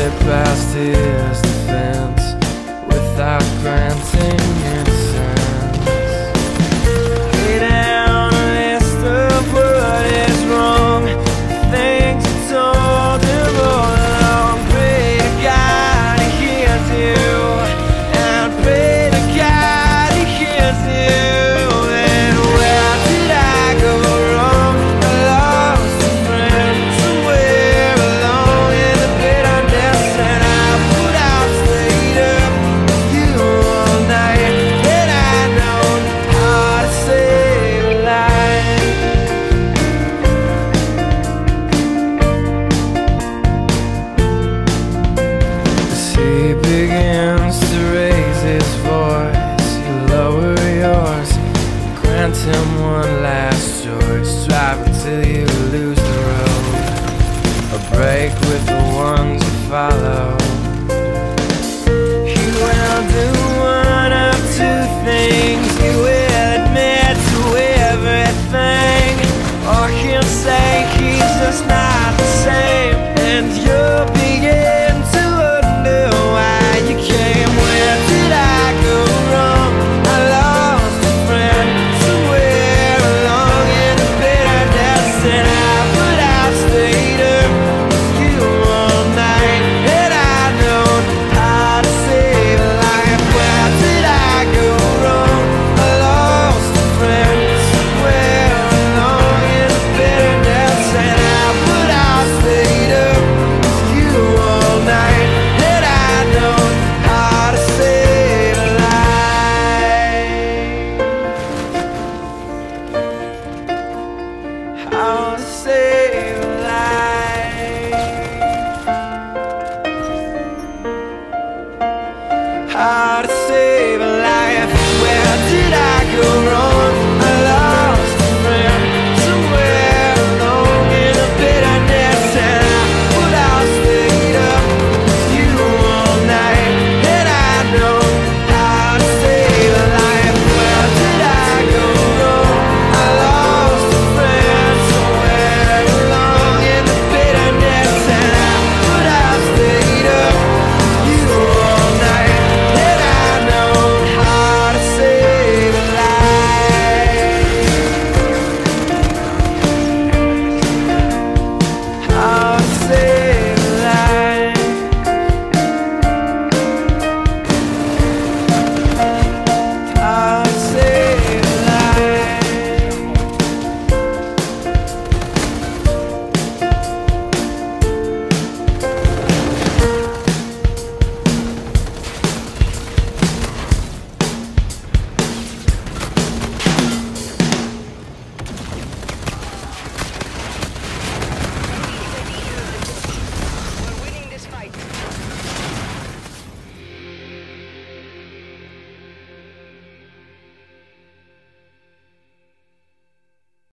it past his defense without granting it. hard